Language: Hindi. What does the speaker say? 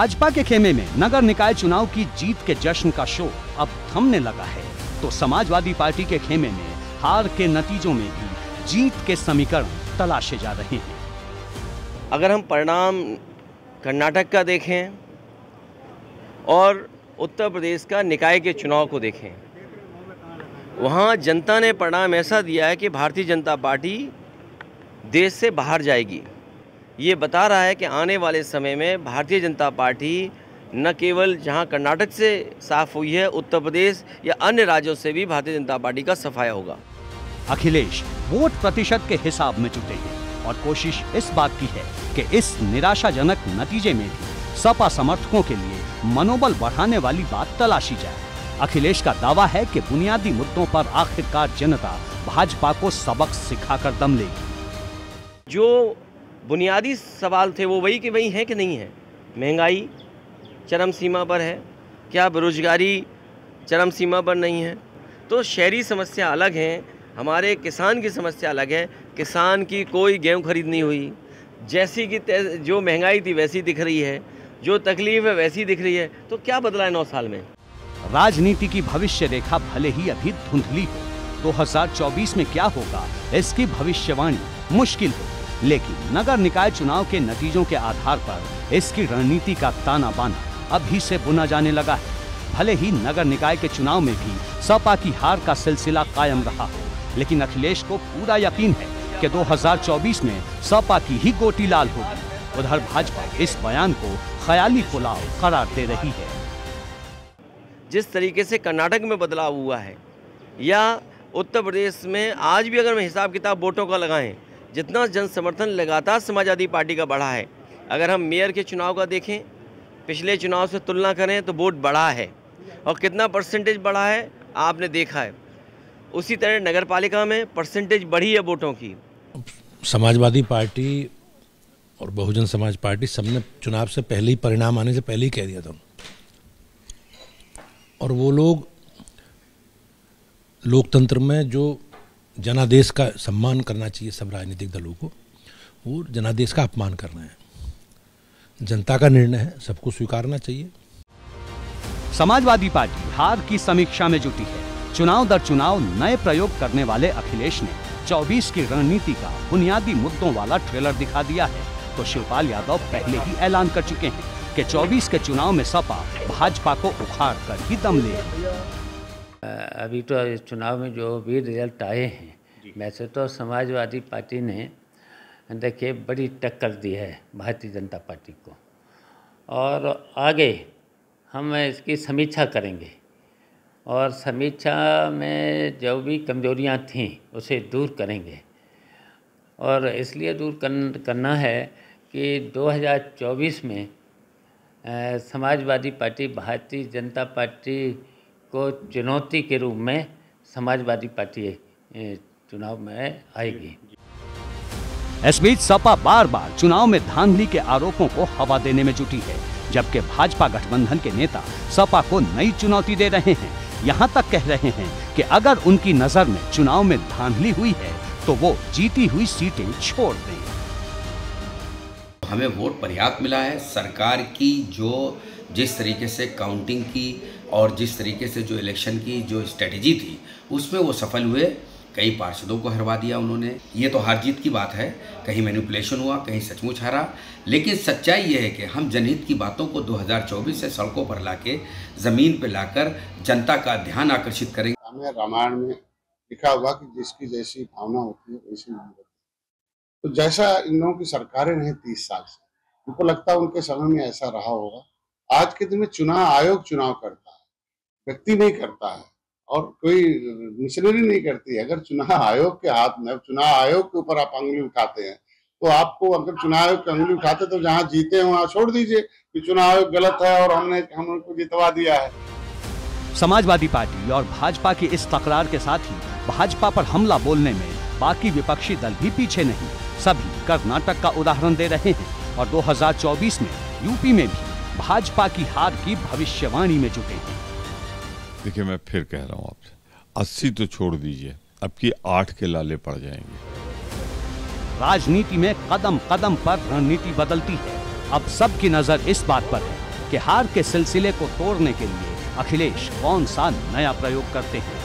भाजपा के खेमे में नगर निकाय चुनाव की जीत के जश्न का शो अब थमने लगा है। तो समाजवादी पार्टी के खेमे में हार के नतीजों में भी जीत के समीकरण तलाशे जा रहे हैं। अगर हम परिणाम कर्नाटक का देखें और उत्तर प्रदेश का निकाय के चुनाव को देखें, वहाँ जनता ने परिणाम ऐसा दिया है कि भारतीय जनता पार्टी देश से बाहर जाएगी। ये बता रहा है कि आने वाले समय में भारतीय जनता पार्टी न केवल जहाँ कर्नाटक से साफ़ हुई है उत्तर प्रदेश या अन्य राज्यों से भी भारतीय जनता पार्टी का सफाया होगा। अखिलेश वोट प्रतिशत के हिसाब में जुटे हैं और कोशिश इस बात की है कि इस निराशाजनक नतीजे में भी सपा समर्थकों के लिए मनोबल बढ़ाने वाली बात तलाशी जाए। अखिलेश का दावा है कि बुनियादी मुद्दों पर आखिरकार जनता भाजपा को सबक सिखाकर दम लेगी। जो बुनियादी सवाल थे वो वही कि वही हैं कि नहीं है? महँगाई चरम सीमा पर है। क्या बेरोजगारी चरम सीमा पर नहीं है? तो शहरी समस्या अलग हैं, हमारे किसान की समस्या अलग है। किसान की कोई गेहूँ खरीद नहीं हुई। जैसी की जो महँगाई थी वैसी दिख रही है, जो तकलीफ़ है वैसी दिख रही है। तो क्या बदला है नौ साल में? राजनीति की भविष्य रेखा भले ही अभी धुंधली हो 2024 में क्या होगा, इसकी भविष्यवाणी मुश्किल हो। लेकिन नगर निकाय चुनाव के नतीजों के आधार पर इसकी रणनीति का ताना बाना अभी से बुना जाने लगा है। भले ही नगर निकाय के चुनाव में भी सपा की हार का सिलसिला कायम रहा, लेकिन अखिलेश को पूरा यकीन है कि 2024 में सपा की ही गोटी लाल होगी। उधर भाजपा इस बयान को ख्याली पुलाव करार दे रही है। जिस तरीके से कर्नाटक में बदलाव हुआ है, या उत्तर प्रदेश में आज भी अगर मैं हिसाब किताब वोटों का लगाएँ जितना जन समर्थन लगातार समाजवादी पार्टी का बढ़ा है। अगर हम मेयर के चुनाव का देखें, पिछले चुनाव से तुलना करें तो वोट बढ़ा है और कितना परसेंटेज बढ़ा है, आपने देखा है। उसी तरह नगर पालिका में परसेंटेज बढ़ी है वोटों की। समाजवादी पार्टी और बहुजन समाज पार्टी सबने चुनाव से पहले ही परिणाम आने से पहले ही कह दिया था। और वो लोग लोकतंत्र में जो जनादेश का सम्मान करना चाहिए सब राजनीतिक दलों को वो जनादेश का अपमान कर रहे हैं। जनता का निर्णय है, सबको स्वीकारना चाहिए। समाजवादी पार्टी हार की समीक्षा में जुटी है। चुनाव दर चुनाव नए प्रयोग करने वाले अखिलेश ने 24 की रणनीति का बुनियादी मुद्दों वाला ट्रेलर दिखा दिया है। तो शिवपाल यादव पहले ही ऐलान कर चुके हैं कि 24 के चुनाव में सपा भाजपा को उखाड़ कर ही दम ले अभी तो इस चुनाव में जो भी रिज़ल्ट आए हैं वैसे तो समाजवादी पार्टी ने देखिए बड़ी टक्कर दी है भारतीय जनता पार्टी को। और आगे हम इसकी समीक्षा करेंगे। और समीक्षा में जो भी कमजोरियाँ थीं उसे दूर करेंगे। और इसलिए दूर करना है कि 2024 में समाजवादी पार्टी भारतीय जनता पार्टी को चुनौती के रूप में समाजवादी पार्टी चुनाव में आएगी। इस बीच सपा बार बार चुनाव में धांधली के आरोपों को हवा देने में जुटी है जबकि भाजपा गठबंधन के नेता सपा को नई चुनौती दे रहे हैं। यहाँ तक कह रहे हैं कि अगर उनकी नज़र में चुनाव में धांधली हुई है तो वो जीती हुई सीटें छोड़ दें। हमें वोट पर्याप्त मिला है सरकार की जो जिस तरीके से काउंटिंग की और जिस तरीके से जो इलेक्शन की जो स्ट्रेटजी थी, उसमें वो सफल हुए। कई पार्षदों को हरवा दिया उन्होंने। ये तो हार जीत की बात है। कहीं मैनिपुलेशन हुआ, कहीं सचमुच हारा। लेकिन सच्चाई ये है कि हम जनहित की बातों को 2024 से सड़कों पर लाके, ज़मीन पर लाकर जनता का ध्यान आकर्षित करेंगे। रामायण में लिखा हुआ कि जिसकी जैसी भावना होती है, वैसी नहीं होती। तो जैसा इन लोगों की सरकारें रही तीस साल से, उनको लगता है उनके समय में ऐसा रहा होगा। आज के दिन में चुनाव आयोग चुनाव करता है। व्यक्ति नहीं करता है और कोई मिशनरी नहीं करती है। अगर चुनाव आयोग के हाथ में, चुनाव आयोग के ऊपर आप अंगुली उठाते हैं तो आपको अगर चुनाव आयोग की अंगुली उठाते तो जहाँ जीते हैं, वहाँ छोड़ दीजिए कि चुनाव आयोग गलत है और हमने, हम उनको जितवा दिया है। समाजवादी पार्टी और भाजपा की इस तकरार के साथ ही भाजपा पर हमला बोलने में बाकी विपक्षी दल भी पीछे नहीं। सभी कर्नाटक का उदाहरण दे रहे हैं और 2024 में यूपी में भी भाजपा की हार की भविष्यवाणी में जुटे हैं। देखिए, मैं फिर कह रहा हूँ आपसे, अस्सी तो छोड़ दीजिए, अब की आठ के लाले पड़ जाएँगे। राजनीति में कदम कदम पर रणनीति बदलती है। अब सबकी नज़र इस बात पर है कि हार के सिलसिले को तोड़ने के लिए अखिलेश कौन सा नया प्रयोग करते हैं?